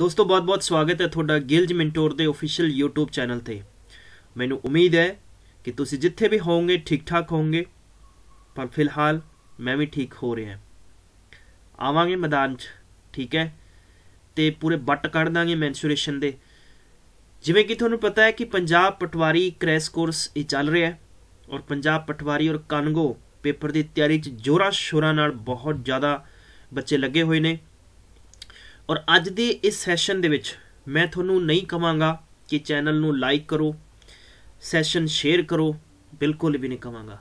ਦੋਸਤੋ, ਬਹੁਤ-ਬਹੁਤ ਸਵਾਗਤ ਹੈ ਤੁਹਾਡਾ ਗਿਲਜ ਮੈਂਟੋਰ ਦੇ ਅਫੀਸ਼ੀਅਲ YouTube ਚੈਨਲ ਤੇ। ਮੈਨੂੰ ਉਮੀਦ ਹੈ ਕਿ ਤੁਸੀਂ ਜਿੱਥੇ ਵੀ ਹੋਵੋਗੇ, ਠੀਕ-ਠਾਕ ਹੋਵੋਗੇ, ਪਰ ਫਿਲਹਾਲ ਮੈਂ ਵੀ ਠੀਕ ਹੋ ਰਿਹਾ ਆਵਾਂਗੇ ਮੈਦਾਨ 'ਚ, ਠੀਕ ਹੈ? ਤੇ ਪੂਰੇ ਬੱਟ ਕੱਢ ਦਾਂਗੇ ਮੈਂਸੂਰੇਸ਼ਨ ਦੇ। ਜਿਵੇਂ ਕਿ ਤੁਹਾਨੂੰ ਪਤਾ ਹੈ ਕਿ ਪੰਜਾਬ ਪਟਵਾਰੀ ਕ੍ਰੈਸ਼ ਕੋਰਸ ਇਹ ਚੱਲ ਰਿਹਾ ਹੈ ਔਰ ਪੰਜਾਬ ਪਟਵਾਰੀ ਔਰ ਕਾਨਗੋ ਪੇਪਰ ਦੀ ਤਿਆਰੀ 'ਚ ਜੋਰਾਂ ਸ਼ੋਰਾਂ ਨਾਲ ਬਹੁਤ ਜ਼ਿਆਦਾ ਬੱਚੇ ਲੱਗੇ ਹੋਏ ਨੇ। ਔਰ ਅੱਜ ਦੇ ਇਸ ਸੈਸ਼ਨ ਦੇ ਵਿੱਚ ਮੈਂ ਤੁਹਾਨੂੰ ਨਹੀਂ ਕਵਾਂਗਾ ਕਿ ਚੈਨਲ ਨੂੰ ਲਾਈਕ ਕਰੋ ਸੈਸ਼ਨ ਸ਼ੇਅਰ ਕਰੋ, ਬਿਲਕੁਲ ਵੀ ਨਹੀਂ ਕਵਾਂਗਾ।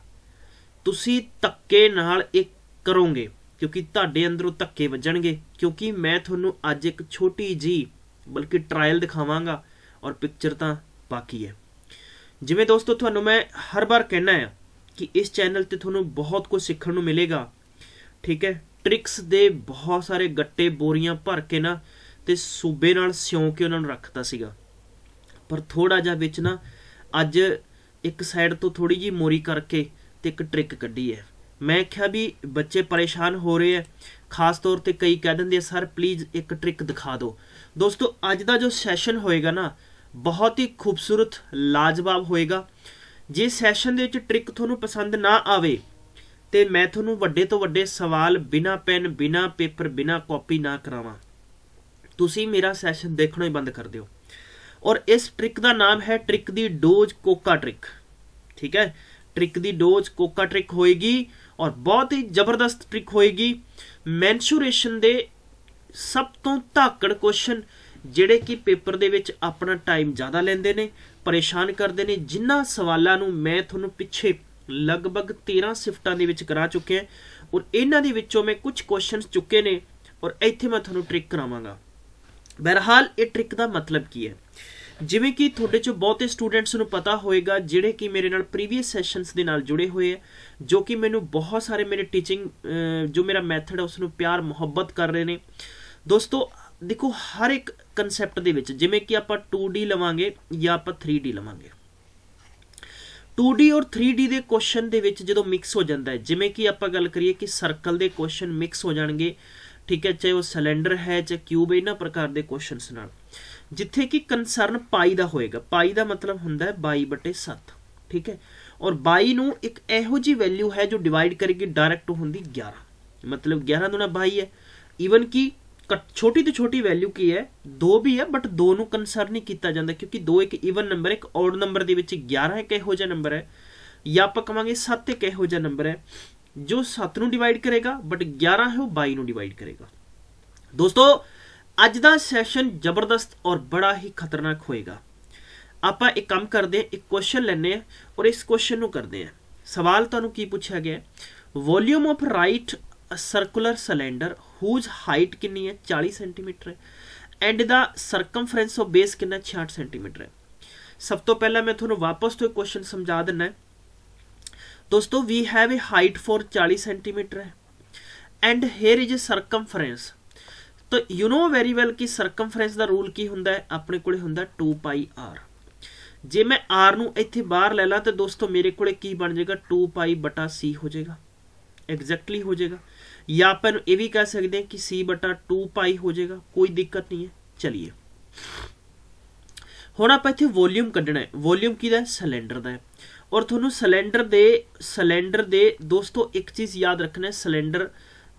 ਤੁਸੀਂ ਧੱਕੇ ਨਾਲ ਇਹ ਕਰੋਗੇ ਕਿਉਂਕਿ ਤੁਹਾਡੇ ਅੰਦਰੋਂ ਧੱਕੇ ਵੱਜਣਗੇ, ਕਿਉਂਕਿ ਮੈਂ ਤੁਹਾਨੂੰ ਅੱਜ ਇੱਕ ਛੋਟੀ ਜੀ ਬਲਕਿ ਟ੍ਰਾਇਲ ਦਿਖਾਵਾਂਗਾ ਔਰ ਪਿਕਚਰ ਤਾਂ ਬਾਕੀ ਹੈ। ਜਿਵੇਂ ਦੋਸਤੋ, ਤੁਹਾਨੂੰ ਮੈਂ ਹਰ ਵਾਰ ਕਹਿਣਾ ਹੈ ਕਿ ਇਸ ਚੈਨਲ ਤੇ ਤੁਹਾਨੂੰ ਬਹੁਤ ਕੁਝ ਸਿੱਖਣ ਨੂੰ ਮਿਲੇਗਾ, ਠੀਕ ਹੈ? ਟ੍ਰਿਕਸ ਦੇ ਬਹੁਤ ਸਾਰੇ ਗੱਟੇ ਬੋਰੀਆਂ ਭਰ ਕੇ ਨਾ ਤੇ ਸੂਬੇ ਨਾਲ ਸਿਉਂ ਕੇ ਉਹਨਾਂ ਨੂੰ ਰੱਖਦਾ ਸੀਗਾ। ਪਰ ਥੋੜਾ ਜਿਹਾ ਵਿੱਚ ਨਾ ਅੱਜ ਇੱਕ ਸਾਈਡ ਤੋਂ ਥੋੜੀ ਜੀ ਮੋਰੀ ਕਰਕੇ ਤੇ ਇੱਕ ਟ੍ਰਿਕ ਕੱਢੀ ਹੈ। ਮੈਂ ਕਿਹਾ ਵੀ ਬੱਚੇ ਪਰੇਸ਼ਾਨ ਹੋ ਰਹੇ ਆ ਖਾਸ ਤੌਰ ਤੇ ਕਈ ਕਹਿ ਦਿੰਦੇ ਸਰ ਪਲੀਜ਼ ਇੱਕ ਟ੍ਰਿਕ ਦਿਖਾ ਦਿਓ। ਦੋਸਤੋ, ਅੱਜ ਦਾ ਜੋ ਸੈਸ਼ਨ ਹੋਏਗਾ ਨਾ, ਬਹੁਤ ਹੀ ਖੂਬਸੂਰਤ, ਲਾਜਵਾਬ ਹੋਏਗਾ। ਜੇ ਸੈਸ਼ਨ ਦੇ ਵਿੱਚ ਟ੍ਰਿਕ ਤੁਹਾਨੂੰ ਪਸੰਦ ਨਾ ਆਵੇ ਤੇ ਮੈਂ ਤੁਹਾਨੂੰ ਵੱਡੇ ਤੋਂ ਵੱਡੇ ਸਵਾਲ ਬਿਨਾ ਪੈਨ, ਬਿਨਾ ਪੇਪਰ, ਬਿਨਾ ਕਾਪੀ ਨਾ ਕਰਾਵਾਂ। ਤੁਸੀਂ ਮੇਰਾ ਸੈਸ਼ਨ ਦੇਖਣਾ ਹੀ ਬੰਦ ਕਰ ਦਿਓ। ਔਰ ਇਸ ਟ੍ਰਿਕ ਦਾ ਨਾਮ ਹੈ ਟ੍ਰਿਕ ਦੀ ਡੋਜ਼ ਕੋਕਾ ਟ੍ਰਿਕ। ਠੀਕ ਹੈ? ਟ੍ਰਿਕ ਦੀ ਡੋਜ਼ ਕੋਕਾ ਟ੍ਰਿਕ ਹੋਏਗੀ ਔਰ ਬਹੁਤ ਹੀ ਜ਼ਬਰਦਸਤ ਟ੍ਰਿਕ ਹੋਏਗੀ। ਮੈਂਸੂਰੇਸ਼ਨ ਦੇ ਸਭ ਤੋਂ ਧਾਕੜ ਕੁਐਸਚਨ ਜਿਹੜੇ ਕਿ ਪੇਪਰ ਦੇ ਵਿੱਚ ਆਪਣਾ ਟਾਈਮ ਜ਼ਿਆਦਾ ਲੈਂਦੇ ਨੇ, ਪਰੇਸ਼ਾਨ ਕਰਦੇ ਨੇ, ਜਿਨ੍ਹਾਂ ਸਵਾਲਾਂ ਨੂੰ ਮੈਂ ਤੁਹਾਨੂੰ ਪਿੱਛੇ ਲਗਭਗ 13 ਸਿਫਟਾਂ ਦੇ ਵਿੱਚ ਕਰਾ ਚੁੱਕੇ ਹਾਂ ਔਰ ਇਹਨਾਂ ਦੇ ਵਿੱਚੋਂ ਮੈਂ ਕੁਝ ਕੁਐਸਚਨਸ ਚੁੱਕੇ ਨੇ ਔਰ ਇੱਥੇ ਮੈਂ ਤੁਹਾਨੂੰ ਟ੍ਰਿਕ ਕਰਾਵਾਂਗਾ। ਬਹਰਹਾਲ, ਇਹ ਟ੍ਰਿਕ ਦਾ ਮਤਲਬ ਕੀ ਹੈ? ਜਿਵੇਂ ਕਿ ਤੁਹਾਡੇ ਚੋਂ ਬਹੁਤੇ ਸਟੂਡੈਂਟਸ ਨੂੰ ਪਤਾ ਹੋਏਗਾ, ਜਿਹੜੇ ਕਿ ਮੇਰੇ ਨਾਲ ਪ੍ਰੀਵੀਅਸ ਸੈਸ਼ਨਸ ਦੇ ਨਾਲ ਜੁੜੇ ਹੋਏ ਆ ਜੋ ਕਿ ਮੈਨੂੰ ਬਹੁਤ ਸਾਰੇ ਮੇਰੇ ਟੀਚਿੰਗ ਜੋ ਮੇਰਾ ਮੈਥਡ ਹੈ ਉਸ ਨੂੰ ਪਿਆਰ, ਮੁਹੱਬਤ ਕਰ ਰਹੇ ਨੇ। ਦੋਸਤੋ, ਦੇਖੋ, ਹਰ ਇੱਕ ਕਨਸੈਪਟ ਦੇ ਵਿੱਚ, ਜਿਵੇਂ ਕਿ ਆਪਾਂ 2D ਲਵਾਂਗੇ ਜਾਂ ਆਪਾਂ 3D ਲਵਾਂਗੇ। 2D ਔਰ 3D ਦੇ ਕੁਐਸਚਨ ਦੇ ਵਿੱਚ ਜਦੋਂ ਮਿਕਸ ਹੋ ਜਾਂਦਾ ਹੈ, ਜਿਵੇਂ ਕਿ ਆਪਾਂ ਗੱਲ ਕਰੀਏ ਕਿ ਸਰਕਲ ਦੇ ਕੁਐਸਚਨ ਮਿਕਸ ਹੋ ਜਾਣਗੇ, ਠੀਕ ਹੈ, ਚਾਹੇ ਉਹ ਸਿਲੰਡਰ ਹੈ ਚਾਹੇ ਕਿਊਬ ਇਹਨਾਂ ਪ੍ਰਕਾਰ ਦੇ ਕੁਐਸਚਨਸ ਨਾਲ। ਜਿੱਥੇ ਕਿ ਕਨਸਰਨ ਪਾਈ ਦਾ ਹੋਏਗਾ। ਪਾਈ ਦਾ ਮਤਲਬ ਹੁੰਦਾ ਹੈ 22/7 ਠੀਕ ਹੈ? ਔਰ 22 ਨੂੰ ਇੱਕ ਇਹੋ ਜੀ ਵੈਲਿਊ ਹੈ ਜੋ ਡਿਵਾਈਡ ਕਰੇਗੀ ਡਾਇਰੈਕਟ ਹੁੰਦੀ 11 ਮਤਲਬ 11 ਦੁਨਾ 22 ਹੈ। ਈਵਨ ਕਿ ਛੋਟੀ ਤੋਂ ਛੋਟੀ ਵੈਲਿਊ ਕੀ ਹੈ? 2 ਵੀ ਹੈ ਬਟ 2 ਨੂੰ ਕੰਸਰਨ ਨਹੀਂ ਕੀਤਾ ਜਾਂਦਾ, ਕਿਉਂਕਿ 2 ਇੱਕ ਈਵਨ ਨੰਬਰ ਇੱਕ ਔਡ ਨੰਬਰ ਦੇ ਵਿੱਚ 11 ਇੱਕ ਇਹੋ ਜਿਹਾ ਨੰਬਰ ਹੈ, ਜਾਂ ਆਪਾਂ ਕਵਾਂਗੇ 7 ਇੱਕ ਇਹੋ ਜਿਹਾ ਨੰਬਰ ਹੈ, ਜੋ 7 ਨੂੰ ਡਿਵਾਈਡ ਕਰੇਗਾ ਬਟ 11 ਹੈ, ਉਹ 22 ਨੂੰ ਡਿਵਾਈਡ ਕਰੇਗਾ। ਦੋਸਤੋ, ਅੱਜ ਦਾ ਸੈਸ਼ਨ ਜ਼ਬਰਦਸਤ ਔਰ ਬੜਾ ਹੀ ਖਤਰਨਾਕ ਹੋਏਗਾ। ਆਪਾਂ ਇੱਕ ਕੰਮ ਕਰਦੇ ਹਾਂ, ਇੱਕ ਕੁਐਸਚਨ ਲੈਣੇ ਆ ਔਰ ਇਸ ਕੁਐਸਚਨ ਨੂੰ ਕਰਦੇ ਆ ਸਵਾਲ ਤੁਹਾਨੂੰ ਕੀ ਪੁੱਛਿਆ ਗਿਆ volume of right circular cylinder whose height ਕਿੰਨੀ ਹੈ? 40 ਸੈਂਟੀਮੀਟਰ ਹੈ। ਐਂਡ ਦਾ ਸਰਕਮਫਰੈਂਸ ਆਫ ਬੇਸ ਕਿੰਨਾ 66 ਸੈਂਟੀਮੀਟਰ ਹੈ। ਸਭ ਤੋਂ ਪਹਿਲਾਂ ਮੈਂ ਤੁਹਾਨੂੰ ਵਾਪਸ ਤੋਂ ਇਹ ਕੁਐਸਚਨ ਸਮਝਾ ਦਿੰਨਾ ਦੋਸਤੋ we have a height four 40 centimetre ਹੈ। And here is a circumference ਤਾਂ ਯੂ نو ਵੈਰੀ ਵੈਲ ਕਿ ਸਰਕਮਫਰੈਂਸ ਦਾ ਰੂਲ ਕੀ ਹੁੰਦਾ ਹੈ? ਆਪਣੇ ਕੋਲੇ ਹੁੰਦਾ 2 ਪਾਈ ਆਰ ਜੇ ਮੈਂ r ਨੂੰ ਇੱਥੇ ਬਾਹਰ ਲੈ ਲਾਂ ਤਾਂ ਦੋਸਤੋ ਮੇਰੇ ਕੋਲੇ ਕੀ ਬਣ ਜਾਏਗਾ? 2 ਪਾਈ c ਹੋ ਜਾਏਗਾ। ਐਗਜ਼ੈਕਟਲੀ ਹੋ ਜਾਏਗਾ। ਜਾਂ ਆਪਾਂ ਇਹ ਵੀ ਕਹਿ ਸਕਦੇ ਹਾਂ ਕਿ c ਬਟਾ 2 ਪਾਈ ਹੋ ਜਾਏਗਾ, ਕੋਈ ਦਿੱਕਤ ਨਹੀਂ ਹੈ, ਚਲਿਏ। ਹੁਣ ਆਪਾਂ ਇੱਥੇ ਵੋਲਿਊਮ ਕੱਢਣਾ ਹੈ। ਵੋਲਿਊਮ ਕਿਹਦਾ ਹੈ? ਸਿਲੰਡਰ ਦਾ ਹੈ। ਔਰ ਤੁਹਾਨੂੰ ਸਿਲੰਡਰ ਦੇ ਸਿਲੰਡਰ ਦੇ ਦੋਸਤੋ, ਇੱਕ ਚੀਜ਼ ਯਾਦ ਰੱਖਣਾ ਹੈ। ਸਿਲੰਡਰ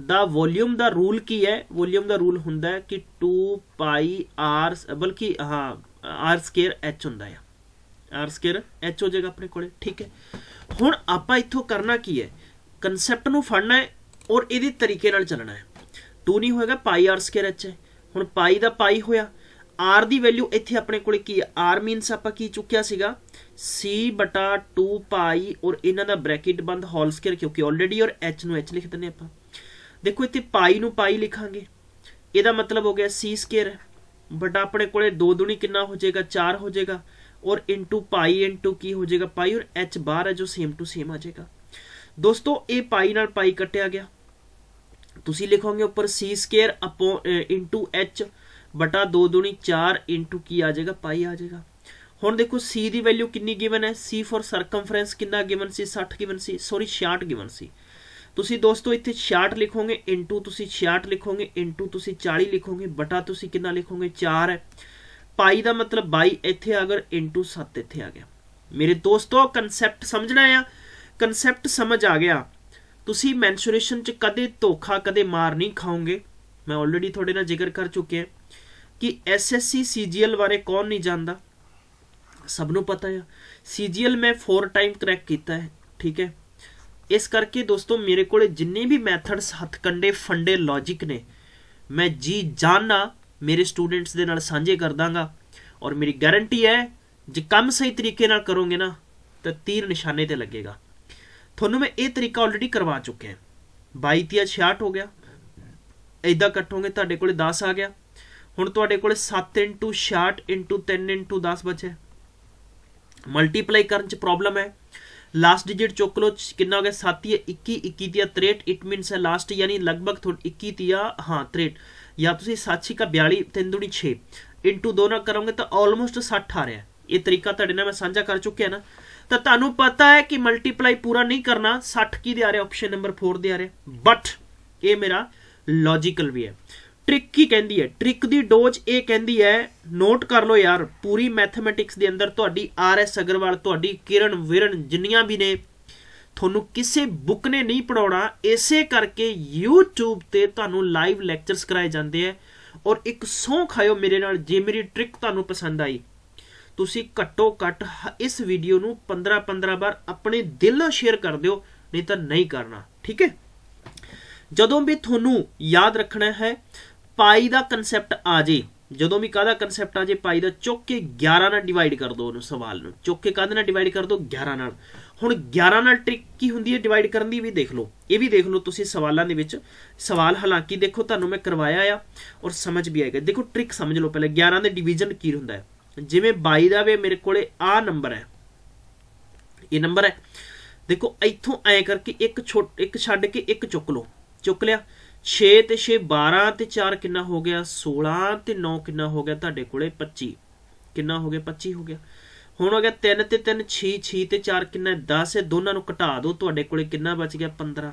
ਦਾ ਵੋਲਿਊਮ ਦਾ ਰੂਲ ਕੀ ਹੈ? ਵੋਲਿਊਮ ਦਾ ਰੂਲ ਹੁੰਦਾ ਹੈ ਕਿ 2 ਪਾਈ r, ਬਲਕਿ, ਹਾਂ, r ਸਕੁਅਰ h ਹੁੰਦਾ ਹੈ। r ਸਕੁਅਰ h ਹੋ ਜਾਏਗਾ ਆਪਣੇ ਕੋਲੇ, ਠੀਕ ਹੈ। ਹੁਣ ਆਪਾਂ ਇੱਥੋਂ ਕਰਨਾ ਕੀ ਹੈ? ਕਨਸੈਪਟ ਨੂੰ ਫੜਨਾ ਹੈ ਔਰ ਇਹਦੇ ਤਰੀਕੇ ਨਾਲ ਚੱਲਣਾ ਹੈ। 2 ਨਹੀਂ ਹੋਏਗਾ ਪਾਈ r ਸਕੁਅਰ h ਹੈ। ਹੁਣ ਪਾਈ ਦਾ ਪਾਈ ਹੋਇਆ। r ਦੀ ਵੈਲਿਊ ਇੱਥੇ ਆਪਣੇ ਕੋਲੇ ਕੀ ਹੈ? r ਮੀਨਸ ਆਪਾਂ ਕੀ ਚੁੱਕਿਆ ਸੀਗਾ? C 2 ਪਾਈ ਔਰ ਇਹਨਾਂ ਦਾ ਬ੍ਰੈਕਟ ਬੰਦ ਹੋਲ ਸਕੁਅਰ ਕਿਉਂਕਿ ਆਲਰੇਡੀ ਔਰ h ਨੂੰ h ਲਿਖ ਦਿੰਨੇ ਆਪਾਂ। ਦੇਖੋ, ਇੱਥੇ ਪਾਈ ਨੂੰ ਪਾਈ ਲਿਖਾਂਗੇ। ਇਹਦਾ ਮਤਲਬ ਹੋ ਗਿਆ c ਸਕੁਅਰ ਬਟ ਆਪਣੇ ਕੋਲੇ 2 ਦੁਨੀ ਕਿੰਨਾ ਹੋ ਜਾਏਗਾ? 4 ਹੋ ਜਾਏਗਾ। ਔਰ ਇਨਟੂ ਪਾਈ ਇਨਟੂ ਕੀ ਹੋ ਜਾਏਗਾ? ਪਾਈ ਔਰ h ਬਾਹਰ ਹੈ ਜੋ ਸੇਮ ਟੂ ਸੇਮ ਆ ਜਾਏਗਾ। ਦੋਸਤੋ, ਇਹ ਪਾਈ ਨਾਲ ਪਾਈ ਕੱਟਿਆ ਗਿਆ। ਤੁਸੀਂ ਲਿਖੋਗੇ ਉੱਪਰ c square upon into h ਬਟਾ 2 ਦੁਨੀ 4 ਇਨਟੂ ਕੀ ਆ ਜਾਏਗਾ? ਪਾਈ ਆ ਜਾਏਗਾ। ਹੁਣ ਦੇਖੋ, c ਦੀ ਵੈਲਿਊ ਕਿੰਨੀ ਗਿਵਨ ਹੈ? C ਫॉर ਸਰਕਮਫਰੈਂਸ ਕਿੰਨਾ ਗਿਵਨ ਸੀ? 60 ਗਿਵਨ ਸੀ? ਸੌਰੀ 66 ਗਿਵਨ ਸੀ। ਤੁਸੀਂ ਦੋਸਤੋ, ਇੱਥੇ 66 ਲਿਖੋਗੇ ਇਨਟੂ ਤੁਸੀਂ 66 ਲਿਖੋਗੇ ਇਨਟੂ ਤੁਸੀਂ 40 ਲਿਖੋਗੇ, ਬਟਾ ਤੁਸੀਂ ਕਿੰਨਾ ਲਿਖੋਗੇ? 4 ਹੈ। ਪਾਈ ਦਾ ਮਤਲਬ 22 ਇੱਥੇ ਆ ਗਿਆ ਇਨਟੂ 7 ਇੱਥੇ ਆ ਗਿਆ। ਮੇਰੇ ਦੋਸਤੋ ਕਨਸੈਪਟ ਸਮਝਣਾ ਆ? ਕਨਸੈਪਟ ਸਮਝ ਆ ਗਿਆ ਤੁਸੀਂ ਮੈਂਸੂਰੇਸ਼ਨ 'ਚ ਕਦੇ ਧੋਖਾ ਕਦੇ ਮਾਰ ਨਹੀਂ ਖਾਓਗੇ ਮੈਂ ਆਲਰੇਡੀ ਤੁਹਾਡੇ ਨਾਲ ਜ਼ਿਕਰ ਕਰ ਚੁੱਕਿਆ ਕਿ ਐਸਐਸਸੀ ਸੀਜੀਐਲ ਬਾਰੇ ਕੌਣ ਨਹੀਂ ਜਾਣਦਾ ਸਭ ਨੂੰ ਪਤਾ ਹੈ ਸੀਜੀਐਲ ਮੈਂ 4 ਟਾਈਮ ਕਰੈਕ ਕੀਤਾ ਹੈ ਠੀਕ ਹੈ ਇਸ ਕਰਕੇ ਦੋਸਤੋ ਮੇਰੇ ਕੋਲੇ ਜਿੰਨੇ ਵੀ ਮੈਥਡਸ ਹੱਥਕੰਡੇ ਫੰਡੇ ਲੌਜੀਕ ਨੇ ਮੈਂ ਜੀ ਜਾਨਣਾ ਮੇਰੇ ਸਟੂਡੈਂਟਸ ਦੇ ਨਾਲ ਸਾਂਝੇ ਕਰ ਦਾਂਗਾ ਔਰ ਮੇਰੀ ਗਾਰੰਟੀ ਹੈ ਜੇ ਕੰਮ ਸਹੀ ਤਰੀਕੇ ਨਾਲ ਕਰੋਗੇ ਨਾ ਤਾਂ ਤੀਰ ਨਿਸ਼ਾਨੇ ਤੇ ਲੱਗੇਗਾ ਤੁਹਾਨੂੰ ਮੈਂ ਇਹ ਤਰੀਕਾ ਆਲਰੇਡੀ ਕਰਵਾ ਚੁੱਕਿਆ 22 ਤੇ 66 ਹੋ ਗਿਆ ਇਦਾਂ ਕੱਟੋਗੇ ਤੁਹਾਡੇ ਕੋਲੇ 10 ਆ ਗਿਆ ਹੁਣ ਤੁਹਾਡੇ ਕੋਲੇ 7 66 3 10 ਬਚੇ ਮਲਟੀਪਲਾਈ ਕਰਨ ਚ ਪ੍ਰੋਬਲਮ ਹੈ ਲਾਸਟ ਡਿਜਿਟ ਚੁੱਕ ਲੋ ਕਿੰਨਾ ਹੋ ਗਿਆ 7 ਹੈ 21 21 ਤੇ 63 ਇਟ ਮੀਨਸ ਹੈ ਲਾਸਟ ਯਾਨੀ ਲਗਭਗ 21 ਤੇ ਹਾਂ 63 ਜਾਂ ਤੁਸੀਂ 7 ਕਾ 42 3 ਦੁਣੀ 6 ਇਨਟੂ 2 ਨਾਲ ਕਰੋਗੇ ਤਾਂ ਆਲਮੋਸਟ 60 ਆ ਰਿਹਾ ਇਹ ਤਰੀਕਾ ਤੁਹਾਡੇ ਨਾਲ ਮੈਂ ਸਾਂਝਾ ਕਰ ਚੁੱਕਿਆ ਨਾ ਤਾਂ ਤੁਹਾਨੂੰ ਪਤਾ ਹੈ ਕਿ ਮਲਟੀਪਲਾਈ ਪੂਰਾ ਨਹੀਂ ਕਰਨਾ 60 ਕੀ ਦੇ ਆ ਰਿਹਾ ਆਪਸ਼ਨ ਨੰਬਰ 4 ਦੇ ਆ ਰਿਹਾ। ਬਟ ਇਹ ਮੇਰਾ ਲੌਜੀਕਲ ਵੀ ਹੈ। ਟ੍ਰਿਕ ਕੀ ਕਹਿੰਦੀ ਹੈ? ਟ੍ਰਿਕ ਦੀ ਡੋਜ ਇਹ ਕਹਿੰਦੀ ਹੈ ਨੋਟ ਕਰ ਲਓ ਯਾਰ, ਪੂਰੀ ਮੈਥਮੈਟਿਕਸ ਦੇ ਅੰਦਰ ਤੁਹਾਡੀ ਆਰ ਐਸ ਅਗਰਵਾਲ, ਤੁਹਾਡੀ ਕਿਰਨ, ਵਿਰਨ ਜਿੰਨੀਆਂ ਵੀ ਨੇ, ਤੁਹਾਨੂੰ ਕਿਸੇ ਬੁੱਕ ਨੇ ਨਹੀਂ ਪੜਾਉਣਾ ਇਸੇ ਕਰਕੇ YouTube ਤੇ ਤੁਹਾਨੂੰ ਲਾਈਵ ਲੈਕਚਰਸ ਕਰਾਏ ਜਾਂਦੇ ਆ। ਔਰ ਇੱਕ ਸੌਂ ਖਾਇਓ ਮੇਰੇ ਨਾਲ, ਜੇ ਮੇਰੀ ਟ੍ਰਿਕ ਤੁਹਾਨੂੰ ਪਸੰਦ ਆਈ। ਤੁਸੀਂ ਘੱਟੋ ਘੱਟ ਇਸ ਵੀਡੀਓ ਨੂੰ 15 15 ਵਾਰ ਆਪਣੇ ਦਿਲ ਨਾਲ ਸ਼ੇਅਰ ਕਰ ਦਿਓ, ਨਹੀਂ ਤਾਂ ਨਹੀਂ ਕਰਨਾ, ਠੀਕ ਹੈ? ਜਦੋਂ ਵੀ ਤੁਹਾਨੂੰ ਯਾਦ ਰੱਖਣਾ ਹੈ, ਪਾਈ ਦਾ ਕਨਸੈਪਟ ਆ ਜੇ, ਜਦੋਂ ਵੀ ਕਾਹਦਾ ਕਨਸੈਪਟ ਆ ਜੇ, ਪਾਈ ਦਾ ਚੁੱਕ ਕੇ 11 ਨਾਲ ਡਿਵਾਈਡ ਕਰ ਦੋ ਉਹਨੂੰ ਸਵਾਲ ਨੂੰ, ਚੁੱਕ ਕੇ ਕਾਹਦੇ ਨਾਲ ਡਿਵਾਈਡ ਕਰ ਦੋ 11 ਨਾਲ। ਹੁਣ 11 ਨਾਲ ਟ੍ਰਿਕ ਕੀ ਹੁੰਦੀ ਹੈ ਡਿਵਾਈਡ ਕਰਨ ਦੀ ਵੀ ਦੇਖ ਲਓ, ਇਹ ਵੀ ਦੇਖ ਲਓ ਤੁਸੀਂ ਸਵਾਲਾਂ ਦੇ ਵਿੱਚ। ਸਵਾਲ ਹਾਲਾਂਕਿ ਦੇਖੋ ਤੁਹਾਨੂੰ ਮੈਂ ਕਰਵਾਇਆ ਆ ਔਰ ਸਮਝ ਵੀ ਆਏਗਾ। ਦੇਖੋ ਟ੍ਰਿਕ ਸਮਝ ਲਓ ਪਹਿਲੇ 11 ਦੇ ਡਿਵੀਜ਼ਨ ਕੀ ਹੁੰਦਾ ਹੈ? ਜਿਵੇਂ 22 ਦਾ ਵੀ ਮੇਰੇ ਕੋਲੇ ਆ ਨੰਬਰ ਹੈ। ਇਹ ਨੰਬਰ ਹੈ। ਦੇਖੋ, ਇੱਥੋਂ ਐ ਕਰਕੇ ਇੱਕ ਛੋਟ, ਇੱਕ ਛੱਡ ਕੇ ਇੱਕ ਚੁੱਕ ਲਓ। ਚੁੱਕ ਲਿਆ। 6 ਤੇ 6 12 ਤੇ 4 ਕਿੰਨਾ ਹੋ ਗਿਆ? 16 ਤੇ 9 ਕਿੰਨਾ ਹੋ ਗਿਆ ਤੁਹਾਡੇ ਕੋਲੇ? 25 ਕਿੰਨਾ ਹੋ ਗਿਆ? 25 ਹੋ ਗਿਆ। ਹੁਣ ਹੋ ਗਿਆ 3 ਤੇ 3 6 6 ਤੇ 4 ਕਿੰਨਾ? 10 ਹੈ। ਦੋਨਾਂ ਨੂੰ ਘਟਾ ਦਿਓ। ਤੁਹਾਡੇ ਕੋਲੇ ਕਿੰਨਾ ਬਚ ਗਿਆ? 15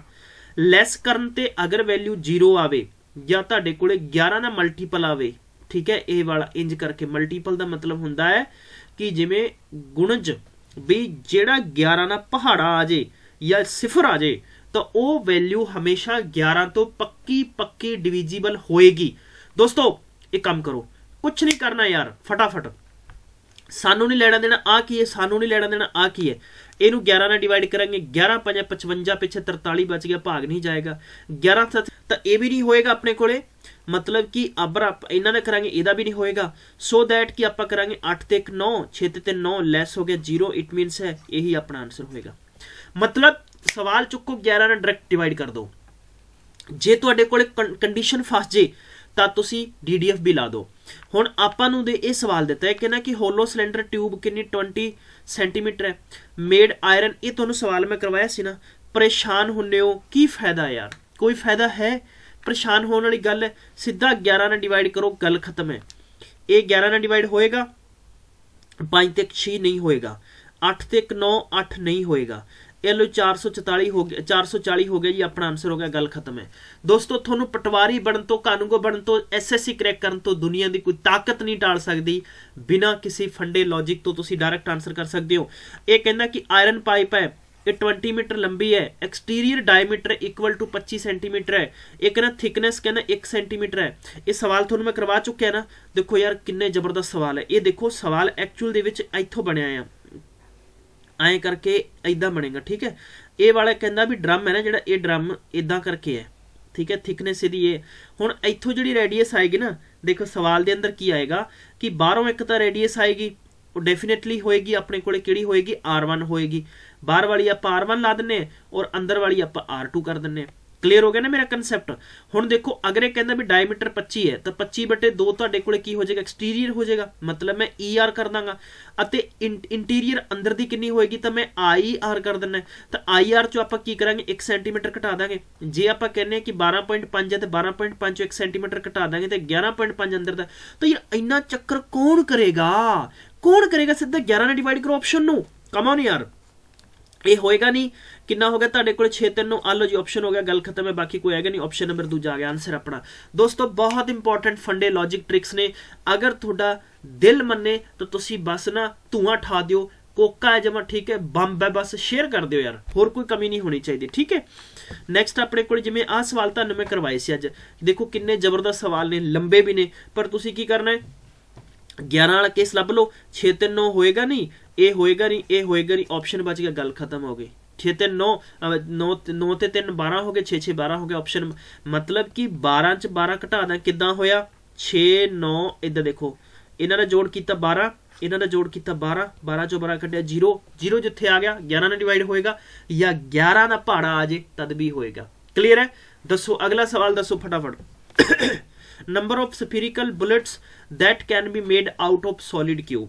ਲੈਸ ਕਰਨ ਤੇ ਅਗਰ ਵੈਲਿਊ 0 ਆਵੇ ਜਾਂ ਤੁਹਾਡੇ ਕੋਲੇ 11 ਦਾ ਮਲਟੀਪਲ ਆਵੇ ਠੀਕ ਹੈ, ਇਹ ਵਾਲਾ ਇੰਜ ਕਰਕੇ ਮਲਟੀਪਲ ਦਾ ਮਤਲਬ ਹੁੰਦਾ ਹੈ ਕਿ ਜਿਵੇਂ ਗੁਣਜ ਵੀ ਜਿਹੜਾ 11 ਨਾਲ ਪਹਾੜਾ ਆ ਜੇ ਜਾਂ ਸਿਫਰ ਆ ਜੇ ਤਾਂ ਉਹ ਵੈਲਿਊ ਹਮੇਸ਼ਾ 11 ਤੋਂ ਪੱਕੀ ਪੱਕੀ ਡਿਵੀਜ਼ੀਬਲ ਹੋਏਗੀ। ਦੋਸਤੋ ਇਹ ਕੰਮ ਕਰੋ ਕੁਝ ਨਹੀਂ ਕਰਨਾ ਯਾਰ, ਫਟਾਫਟ। ਸਾਨੂੰ ਨਹੀਂ ਲੈਣਾ ਦੇਣਾ ਆ ਕੀ ਹੈ? ਸਾਨੂੰ ਨਹੀਂ ਲੈਣਾ ਦੇਣਾ ਆ ਕੀ ਹੈ? ਇਹਨੂੰ 11 ਨਾਲ ਡਿਵਾਈਡ ਕਰਾਂਗੇ 11 5 55 ਪਿੱਛੇ 43 ਬਚ ਗਿਆ, ਭਾਗ ਨਹੀਂ ਜਾਏਗਾ। 11 ਤਾਂ ਇਹ ਵੀ ਨਹੀਂ ਹੋਏਗਾ ਆਪਣੇ ਕੋਲੇ। ਮਤਲਬ ਕਿ ਅਬਰ ਇਹਨਾਂ ਦਾ ਕਰਾਂਗੇ, ਇਹਦਾ ਵੀ ਨਹੀਂ ਹੋਏਗਾ। ਸੋ ਦੈਟ ਕਿ ਆਪਾਂ ਕਰਾਂਗੇ 8 ਤੇ 1 9 6 ਤੇ 9 ਲੈਸ ਹੋ ਗਿਆ 0 ਇਟ ਮੀਨਸ ਹੈ, ਇਹੀ ਆਪਣਾ ਆਨਸਰ ਹੋਏਗਾ। ਮਤਲਬ ਸਵਾਲ ਚੁੱਕੋ 11 ਨਾਲ ਡਾਇਰੈਕਟ ਡਿਵਾਈਡ ਕਰ ਦਿਓ। ਜੇ ਤੁਹਾਡੇ ਕੋਲ ਕੰਡੀਸ਼ਨ ਫਸ ਜੇ, ਤਾਂ ਤੁਸੀਂ ਡੀਡੀਐਫ ਵੀ ਲਾ ਦਿਓ। ਹੁਣ ਆਪਾਂ ਨੂੰ ਦੇ ਇਹ ਸਵਾਲ ਦਿੱਤਾ ਹੈ ਕਿ ਨਾ ਕਿ ਹੋਲੋ ਸਿਲੰਡਰ ਟਿਊਬ ਕਿੰਨੀ 20 ਸੈਂਟੀਮੀਟਰ ਹੈ? ਮੇਡ ਆਇਰਨ ਇਹ ਤੁਹਾਨੂੰ ਸਵਾਲ ਮੈਂ ਕਰਵਾਇਆ ਸੀ ਨਾ। ਪਰੇਸ਼ਾਨ ਹੁੰਨੇ ਹੋ, ਕੀ ਫਾਇਦਾ ਯਾਰ? ਕੋਈ ਫਾਇਦਾ ਹੈ? ਪਰੇਸ਼ਾਨ ਹੋਣ ਵਾਲੀ ਗੱਲ ਹੈ। ਸਿੱਧਾ 11 ਨਾਲ ਡਿਵਾਈਡ ਕਰੋ, ਗੱਲ ਖਤਮ ਹੈ। ਇਹ 11 ਨਾਲ ਡਿਵਾਈਡ ਹੋਏਗਾ 5 ਤੇ 6 ਨਹੀਂ ਹੋਏਗਾ। 8 ਤੇ 9 8 ਨਹੀਂ ਹੋਏਗਾ। ਇਹ ਲੋ 444 ਹੋ ਗਿਆ 440 ਹੋ ਗਿਆ ਜੀ, ਆਪਣਾ ਆਨਸਰ ਹੋ ਗਿਆ, ਗੱਲ ਖਤਮ ਹੈ। ਦੋਸਤੋ, ਤੁਹਾਨੂੰ ਪਟਵਾਰੀ ਬਣਨ ਤੋਂ, ਕਾਨੂੰਗੋ ਬਣਨ ਤੋਂ ਐਸਐਸਸੀ ਕਰੈਕ ਕਰਨ ਤੋਂ ਦੁਨੀਆ ਦੀ ਕੋਈ ਤਾਕਤ ਨਹੀਂ ਟਾਲ ਸਕਦੀ। ਬਿਨਾ ਕਿਸੇ ਫੰਡੇ ਲੌਜੀਕ ਤੋਂ ਤੁਸੀਂ ਡਾਇਰੈਕਟ ਆਨਸਰ ਕਰ ਸਕਦੇ ਹੋ। ਇਹ ਕਹਿੰਦਾ ਕਿ ਆਇਰਨ ਪਾਈਪ ਹੈ ਇਹ 20 ਮੀਟਰ ਲੰਬੀ ਹੈ exterior diameter equal to 25 centimetre ਹੈ। ਇਹ ਕਹਿੰਦਾ ਥਿਕਨੈਸ ਕਹਿੰਦਾ 1 ਸੈਂਟੀਮੀਟਰ ਹੈ। ਇਹ ਸਵਾਲ ਤੁਹਾਨੂੰ ਮੈਂ ਕਰਵਾ ਚੁੱਕਿਆ ਨਾ, ਦੇਖੋ ਯਾਰ ਕਿੰਨੇ ਜ਼ਬਰਦਸਤ ਸਵਾਲ ਹੈ। ਇਹ ਦੇਖੋ ਸਵਾਲ ਐਕਚੁਅਲ ਦੇ ਵਿੱਚ ਇੱਥੋਂ ਬਣਿਆ ਆ। ਐਂ ਕਰਕੇ ਐਦਾਂ ਬਣੇਗਾ, ਠੀਕ ਹੈ? ਇਹ ਵਾਲਾ ਕਹਿੰਦਾ ਵੀ ਡਰਮ ਹੈ ਨਾ ਜਿਹੜਾ, ਇਹ ਡਰਮ ਇਦਾਂ ਕਰਕੇ ਹੈ। ਠੀਕ ਹੈ? ਥਿਕਨੈਸ ਇਹਦੀ ਇਹ। ਹੁਣ ਇੱਥੋਂ ਜਿਹੜੀ ਰੇਡੀਅਸ ਆਏਗੀ ਨਾ, ਦੇਖੋ ਸਵਾਲ ਦੇ ਅੰਦਰ ਕੀ ਆਏਗਾ ਕਿ ਬਾਹਰੋਂ ਇੱਕ ਤਾਂ ਰੇਡੀਅਸ ਆਏਗੀ, ਉਹ ਡੈਫੀਨਿਟਲੀ ਹੋਏਗੀ, ਆਪਣੇ ਕੋਲੇ ਕਿਹੜੀ ਹੋਏਗੀ? R1 ਹੋਏਗੀ। ਬਾਹਰ ਵਾਲੀ ਆਪਾਂ R1 ਲਾ ਦਿੰਨੇ ਔਰ ਅੰਦਰ ਵਾਲੀ ਆਪਾਂ R2 ਕਰ ਦਿੰਨੇ ਕਲੀਅਰ ਹੋ ਗਿਆ ਨਾ ਮੇਰਾ ਕਨਸੈਪਟ ਹੁਣ ਦੇਖੋ, ਅਗਰ ਇਹ ਕਹਿੰਦਾ ਵੀ ਡਾਇਮੀਟਰ 25 ਹੈ, ਤਾਂ 25 ਬਟੇ 2 ਤੁਹਾਡੇ ਕੋਲੇ ਕੀ ਹੋ ਜਾਏਗਾ? ਐਕਸਟੀਰੀਅਰ ਹੋ ਜਾਏਗਾ। ਮਤਲਬ ਮੈਂ ER ਕਰ ਦਾਂਗਾ। ਅਤੇ ਇੰਟੀਰੀਅਰ ਅੰਦਰ ਦੀ ਕਿੰਨੀ ਹੋਏਗੀ? ਤਾਂ ਮੈਂ IR ਕਰ ਦਿੰਨਾ ਤਾਂ IR ਚੋਂ ਆਪਾਂ ਕੀ ਕਰਾਂਗੇ? 1 ਸੈਂਟੀਮੀਟਰ ਘਟਾ ਦਾਂਗੇ। ਜੇ ਆਪਾਂ ਕਹਿੰਨੇ ਕਿ 12.5 ਹੈ, ਤੇ 12.5 ਚੋਂ 1 ਸੈਂਟੀਮੀਟਰ ਘਟਾ ਦਾਂਗੇ ਤੇ 11.5 ਅੰਦਰ ਦਾ। ਤਾਂ ਯਾਰ, ਇੰਨਾ ਚੱਕਰ ਕੌਣ ਕਰੇਗਾ? ਕੌਣ ਕਰੇਗਾ ਸਿੱਧਾ 11 ਨਾਲ ਡਿਵਾਈਡ ਕਰੋ ਆਪਸ਼ਨ ਨੂੰ? ਕਮ ਔਨ ਯਾਰ। ਇਹ ਹੋਏਗਾ ਨਹੀਂ, ਕਿੰਨਾ ਹੋ ਗਿਆ ਤੁਹਾਡੇ ਕੋਲ 6 3 ਨੂੰ ਆ ਲਓ ਜੀ ਆਪਸ਼ਨ ਹੋ ਗਿਆ, ਗੱਲ ਖਤਮ ਹੈ, ਬਾਕੀ ਕੋਈ ਆਏਗਾ ਨਹੀਂ ਆਪਸ਼ਨ ਨੰਬਰ ਦੂਜਾ ਆ ਗਿਆ ਆਨਸਰ ਆਪਣਾ। ਦੋਸਤੋ, ਬਹੁਤ ਇੰਪੋਰਟੈਂਟ ਫੰਡੇ ਲੌਜੀਕ ਟ੍ਰਿਕਸ ਨੇ। ਅਗਰ ਤੁਹਾਡਾ ਦਿਲ ਮੰਨੇ, ਤਾਂ ਤੁਸੀਂ ਬਸ ਨਾ ਧੂਆਂ ਠਾ ਦਿਓ, ਕੋਕਾ ਹੈ ਜਮਾ, ਠੀਕ ਹੈ, ਬੰਬ ਹੈ, ਬਸ ਸ਼ੇਅਰ ਕਰ ਦਿਓ ਯਾਰ, ਹੋਰ ਕੋਈ ਕਮੀ ਨਹੀਂ ਹੋਣੀ ਚਾਹੀਦੀ, ਠੀਕ ਹੈ? ਨੈਕਸਟ ਆਪਣੇ ਕੋਲ ਜਿਵੇਂ ਆਹ ਸਵਾਲ ਤੁਹਾਨੂੰ ਮੈਂ ਕਰਵਾਏ ਸੀ ਅੱਜ, ਦੇਖੋ ਕਿੰਨੇ ਜ਼ਬਰਦਸਤ ਸਵਾਲ ਨੇ, ਲੰਬੇ ਵੀ ਨੇ, ਪਰ ਤੁਸੀਂ ਕੀ ਕਰਨਾ ਹੈ? 11 ਵਾਲਾ ਕੇਸ ਲੱਭ ਲਓ 6 3 9 ਹੋਏਗਾ ਨਹੀਂ ਇਹ ਹੋਏਗਾ ਨਹੀਂ, ਇਹ ਹੋਏਗਾ ਨਹੀਂ ਆਪਸ਼ਨ ਬਚ ਗਿਆ, ਗੱਲ ਖਤਮ ਹੋ ਗਈ। 6 ਤੇ 9 9 9 ਤੇ 3 12 ਹੋ ਗਏ 6 6 12 ਹੋ ਗਏ ਆਪਸ਼ਨ ਮਤਲਬ ਕਿ 12 ਚ 12 ਘਟਾ ਦਾਂ ਕਿੱਦਾਂ ਹੋਇਆ? 6 9 ਇਦਾਂ ਦੇਖੋ। ਇਹਨਾਂ ਦਾ ਜੋੜ ਕੀਤਾ 12 ਇਹਨਾਂ ਦਾ ਜੋੜ ਕੀਤਾ 12 12 ਚੋਂ 12 ਕੱਢਿਆ 0 0 ਜਿੱਥੇ ਆ ਗਿਆ 11 ਨਾਲ ਡਿਵਾਈਡ ਹੋਏਗਾ, ਜਾਂ 11 ਦਾ ਪਹਾੜਾ ਆ ਜੇ, ਤਦ ਵੀ ਹੋਏਗਾ। ਕਲੀਅਰ ਹੈ? ਦੱਸੋ, ਅਗਲਾ ਸਵਾਲ ਦੱਸੋ ਫਟਾਫਟ। Number of spherical bullets that can be made out of solid cube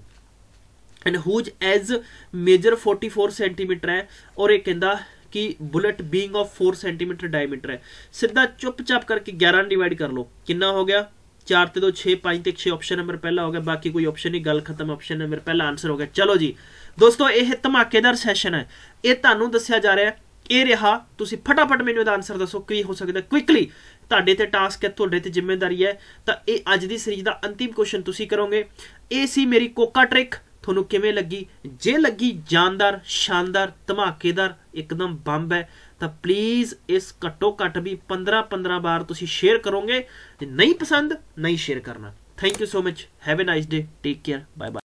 and whose as measure 44 centimetre ਹੈ ਔਰ ਇਹ ਕਹਿੰਦਾ ਕਿ bullet being of 4 centimetre diameter ਹੈ ਸਿੱਧਾ ਚੁੱਪਚਾਪ ਕਰਕੇ 11 ਡਿਵਾਈਡ ਕਰ ਲਓ ਕਿੰਨਾ ਹੋ ਗਿਆ 4 ਤੇ 2 6 5 ਤੇ 6 ਆਪਸ਼ਨ ਨੰਬਰ ਪਹਿਲਾ ਹੋ ਗਿਆ ਬਾਕੀ ਕੋਈ ਆਪਸ਼ਨ ਨਹੀਂ ਗੱਲ ਖਤਮ ਆਪਸ਼ਨ ਨੰਬਰ ਪਹਿਲਾ ਆਨਸਰ ਹੋ ਗਿਆ ਚਲੋ ਜੀ ਦੋਸਤੋ ਇਹ ਧਮਾਕੇਦਾਰ ਸੈਸ਼ਨ ਹੈ ਇਹ ਤੁਹਾਨੂੰ ਦੱਸਿਆ ਜਾ ਰਿਹਾ ਹੈ ਇਹ ਰਿਹਾ ਤੁਸੀਂ ਫਟਾਫਟ ਮੈਨੂੰ ਇਹਦਾ ਆਨਸਰ ਦੱਸੋ ਕੀ ਹੋ ਸਕਦਾ ਕੁਇਕਲੀ ਤੁਹਾਡੇ ਤੇ ਟਾਸਕ ਹੈ ਤੁਹਾਡੇ ਤੇ ਜ਼ਿੰਮੇਵਾਰੀ ਹੈ ਤਾਂ ਇਹ ਅੱਜ ਦੀ ਸੀਰੀਜ਼ ਦਾ ਅੰਤਿਮ ਕੁਐਸਚਨ ਤੁਸੀਂ ਕਰੋਗੇ ਇਹ ਸੀ ਮੇਰੀ ਕੋਕਾ ਟ੍ਰਿਕ ਤੁਹਾਨੂੰ ਕਿਵੇਂ ਲੱਗੀ? ਜੇ ਲੱਗੀ ਜਾਨਦਾਰ, ਸ਼ਾਨਦਾਰ, ਧਮਾਕੇਦਾਰ, ਇੱਕਦਮ ਬੰਬ ਹੈ, ਤਾਂ ਪਲੀਜ਼ ਇਸ ਘੱਟੋ ਘੱਟ ਵੀ 15 15 ਵਾਰ ਤੁਸੀਂ ਸ਼ੇਅਰ ਕਰੋਗੇ। ਜੇ ਨਹੀਂ ਪਸੰਦ, ਨਹੀਂ ਸ਼ੇਅਰ ਕਰਨਾ। Thank you so much have a nice day take care bye bye